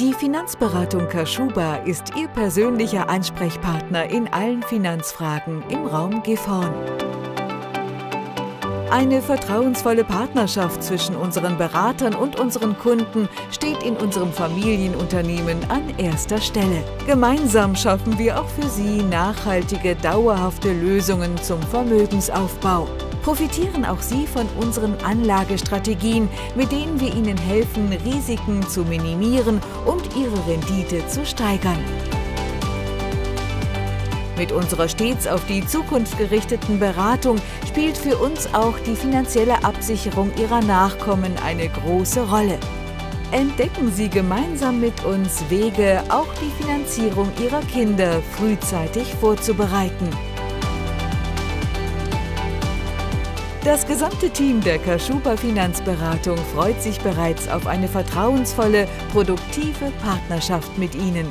Die Finanzberatung Kaschuba ist Ihr persönlicher Ansprechpartner in allen Finanzfragen im Raum Gifhorn. Eine vertrauensvolle Partnerschaft zwischen unseren Beratern und unseren Kunden steht in unserem Familienunternehmen an erster Stelle. Gemeinsam schaffen wir auch für Sie nachhaltige, dauerhafte Lösungen zum Vermögensaufbau. Profitieren auch Sie von unseren Anlagestrategien, mit denen wir Ihnen helfen, Risiken zu minimieren und Ihre Rendite zu steigern. Mit unserer stets auf die Zukunft gerichteten Beratung spielt für uns auch die finanzielle Absicherung Ihrer Nachkommen eine große Rolle. Entdecken Sie gemeinsam mit uns Wege, auch die Finanzierung Ihrer Kinder frühzeitig vorzubereiten. Das gesamte Team der Kaschupa Finanzberatung freut sich bereits auf eine vertrauensvolle, produktive Partnerschaft mit Ihnen.